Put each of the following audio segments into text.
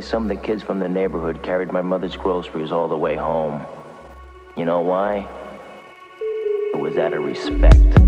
some of the kids from the neighborhood carried my mother's groceries all the way home. You know why? It was out of respect.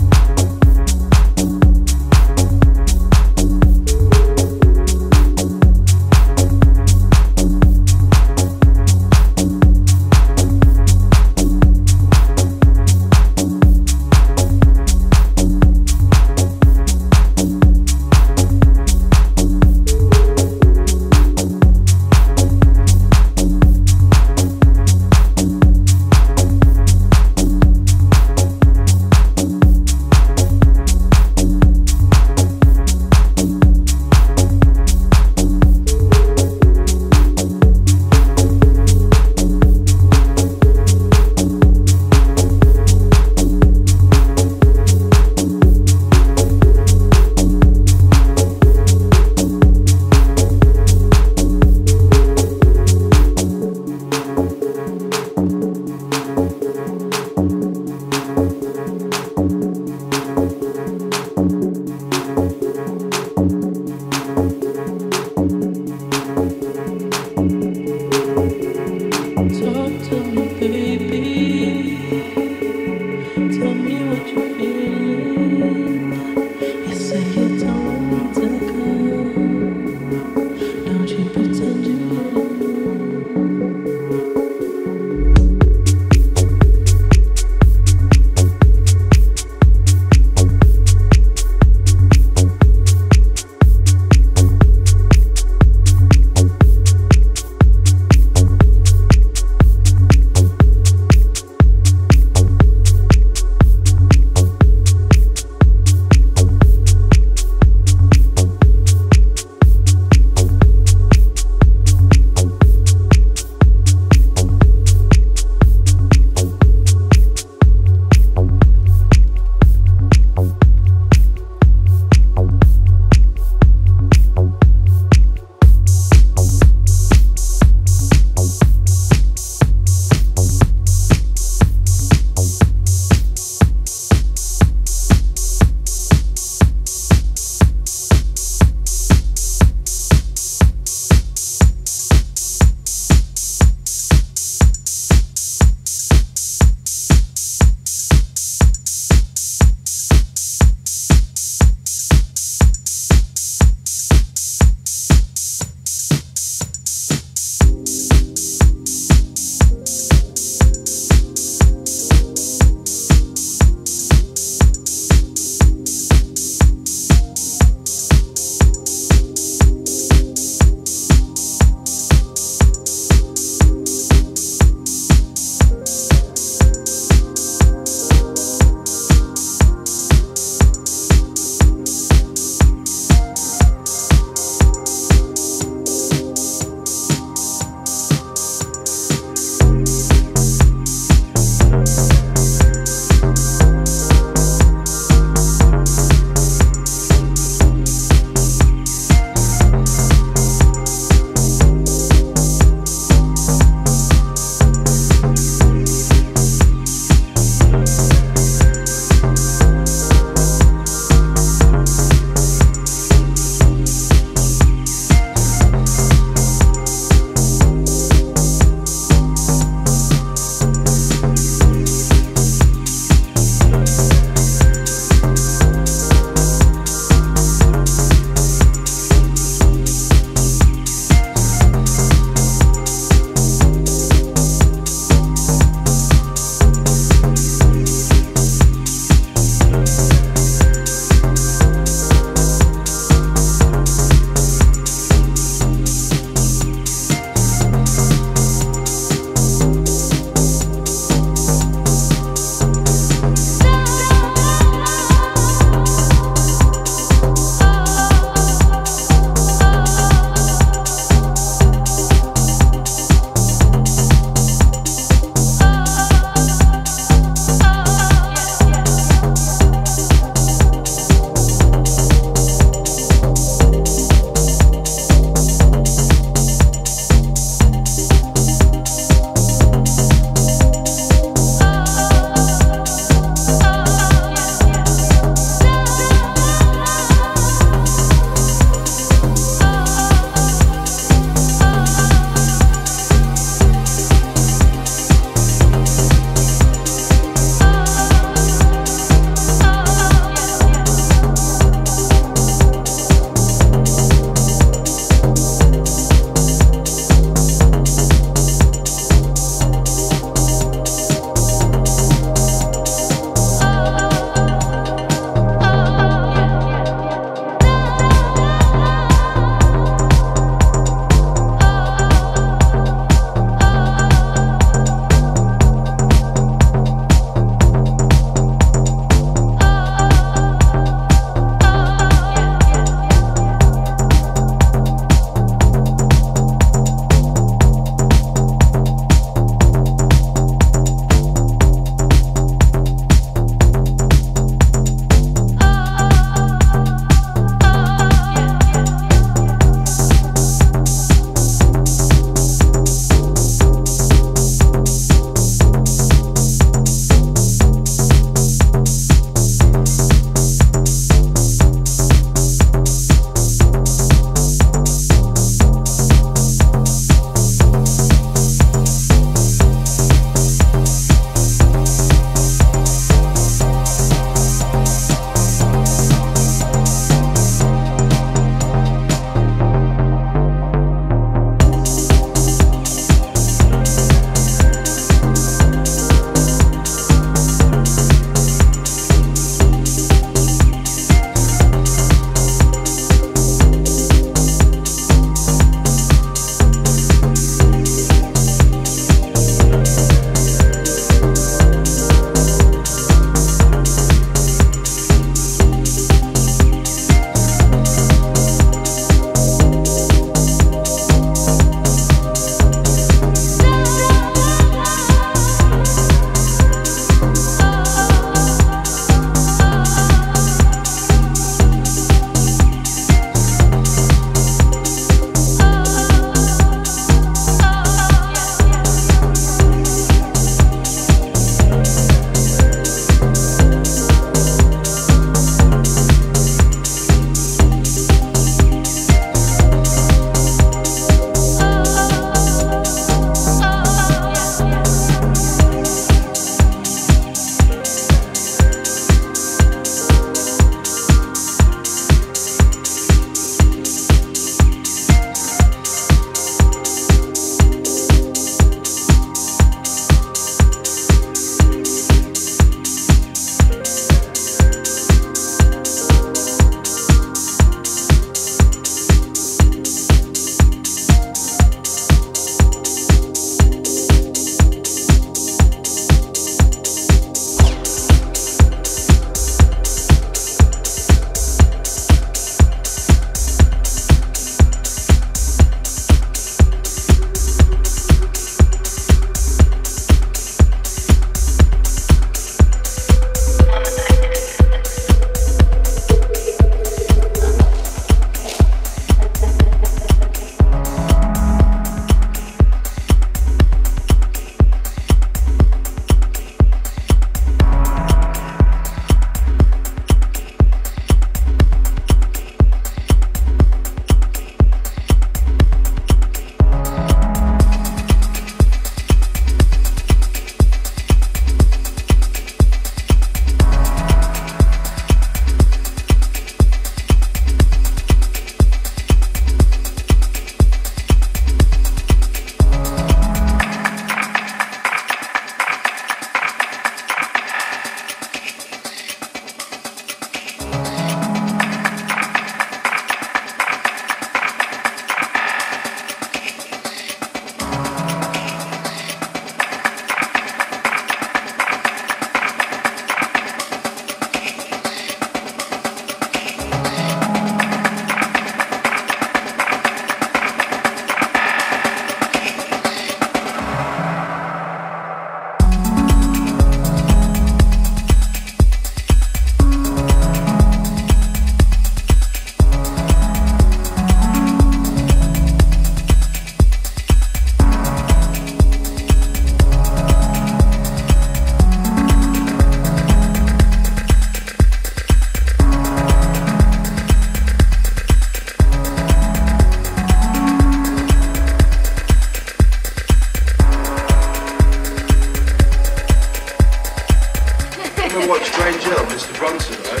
Ever watch Strange Hill, Mr. Bronson, right?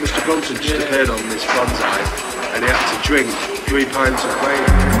Mr. Bronson just appeared on this bonsai and he had to drink three pints of Quaalude.